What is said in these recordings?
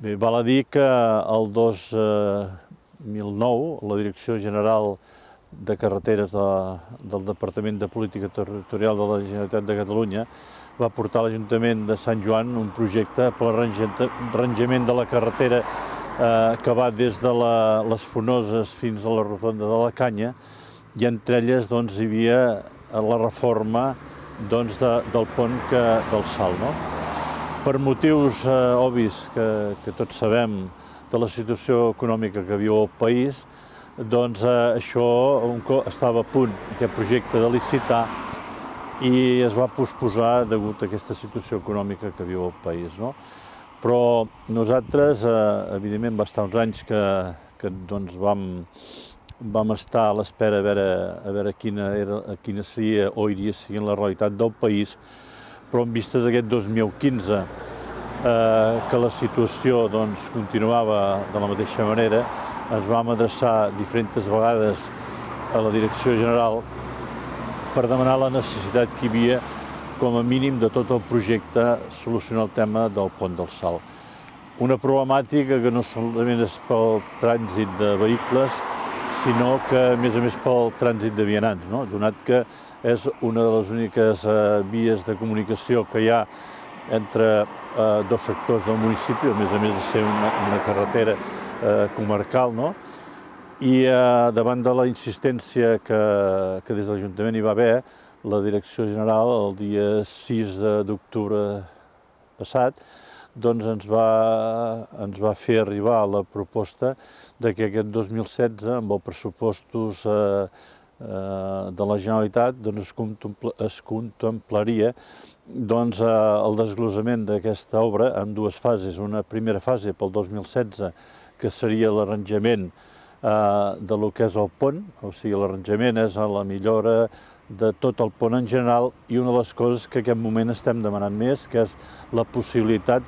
Bé, val a dir que el 2009 la Direcció General de Carreteres de, del Departament de Política Territorial de la Generalitat de Catalunya va portar a l'Ajuntament de Sant Joan un projecte per l'arranjament de la carretera eh, que va des de la, les Fonoses fins a la Rotonda de la Canya i entre elles doncs, hi havia la reforma doncs, de, del pont que, del Sal. No? Per motius eh, obvis que, que tots sabem de la situació econòmica que viu el país, doncs eh, això un estava a punt, aquest projecte de licitar, i es va posposar degut a aquesta situació econòmica que viu el país. No? Però nosaltres, eh, evidentment, va estar uns anys que, que doncs, vam, vam estar a l'espera a veure, a veure quina, era, quina seria o iria seguint la realitat del país, però en vistes aquest 2015, eh, que la situació doncs, continuava de la mateixa manera, ens vam adreçar diferents vegades a la Direcció General per demanar la necessitat que hi havia com a mínim de tot el projecte solucionar el tema del pont del Sal. Una problemàtica que no solament és pel trànsit de vehicles, sinó que, a més a més, pel trànsit de vianants, no? donat que és una de les úniques eh, vies de comunicació que hi ha entre eh, dos sectors del municipi, a més a més de ser una, una carretera eh, comarcal, no? i eh, davant de la insistència que, que des de l'Ajuntament hi va haver, la Direcció General el dia 6 d'octubre passat doncs ens va, ens va fer arribar la proposta de que aquest 2016, amb els pressupostos eh, eh, de la Generalitat, doncs es, contempla, es contemplaria doncs, eh, el desglossament d'aquesta obra en dues fases. Una primera fase pel 2016, que seria l'arranjament eh, de lo que és el pont, o sigui, l'arranjament és a la millora de tot el pont en general i una de les coses que en aquest moment estem demanant més, que és la possibilitat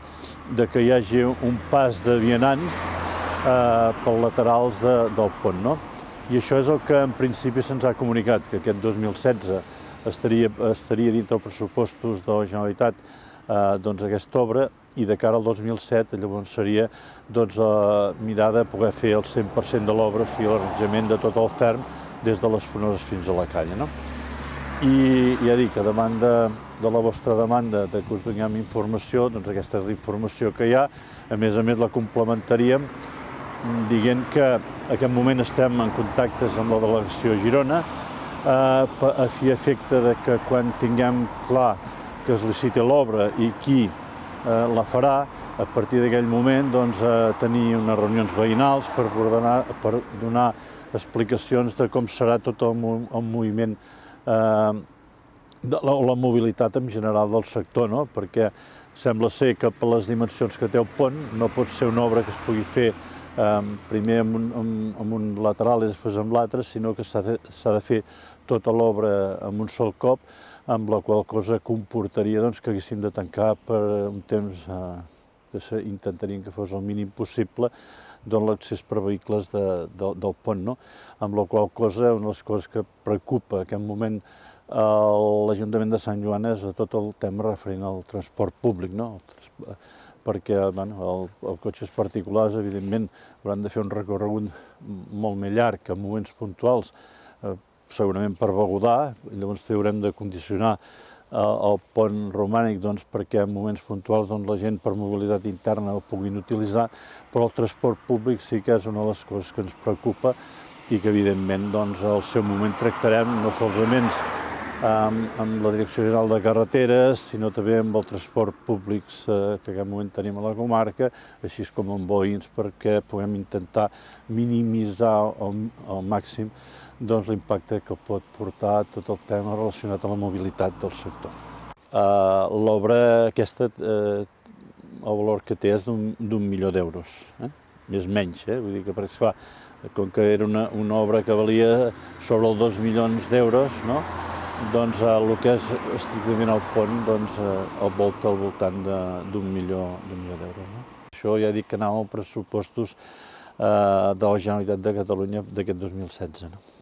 de que hi hagi un pas de vianants eh, pels laterals de, del pont. No? I això és el que en principi se'ns ha comunicat, que aquest 2016 estaria, estaria dintre els pressupostos de la Generalitat eh, doncs aquesta obra i de cara al 2007 llavors seria doncs, eh, mirar de poder fer el 100% de l'obra, o sigui, l'arranjament de tot el ferm des de les Fonoses fins a la Canya. No? I ja dic, a davant de, la vostra demanda de que us donem informació, doncs aquesta és la informació que hi ha. A més a més la complementaríem dient que en aquest moment estem en contactes amb la delegació Girona eh, a fi efecte de que quan tinguem clar que es liciti l'obra i qui eh, la farà, a partir d'aquell moment doncs, eh, tenir unes reunions veïnals per, per donar explicacions de com serà tot el, el moviment eh, la, la mobilitat en general del sector, no? perquè sembla ser que per les dimensions que té el pont no pot ser una obra que es pugui fer eh, primer amb un, amb, amb un lateral i després amb l'altre, sinó que s'ha de, de fer tota l'obra amb un sol cop, amb la qual cosa comportaria doncs, que haguéssim de tancar per un temps eh, que intentaríem que fos el mínim possible doncs, l'accés per vehicles de, de, del pont, no? amb la qual cosa, una de les coses que preocupa en aquest moment l'Ajuntament de Sant Joan és tot el tema referent al transport públic, no? perquè bueno, el, cotxes particulars, evidentment, hauran de fer un recorregut molt més llarg en moments puntuals, eh, segurament per begudar, llavors haurem de condicionar el pont romànic doncs, perquè en moments puntuals doncs, la gent per mobilitat interna ho puguin utilitzar, però el transport públic sí que és una de les coses que ens preocupa i que evidentment doncs, al seu moment tractarem no solament amb, amb la Direcció General de Carreteres, sinó també amb el transport públic eh, que en aquest moment tenim a la comarca, així com amb veïns, perquè puguem intentar minimitzar al, màxim doncs, l'impacte que pot portar tot el tema relacionat amb la mobilitat del sector. Uh, L'obra aquesta, uh, el valor que té és d'un milió d'euros, eh? més menys, eh? vull dir que per exemple, com que era una, una obra que valia sobre els dos milions d'euros, no? Doncs uh, el que és estrictament el pont doncs, uh, el volta al voltant d'un milió d'euros. No? Això ja dic que anava als pressupostos eh, de la Generalitat de Catalunya d'aquest 2016. No?